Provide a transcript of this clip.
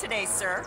today, sir?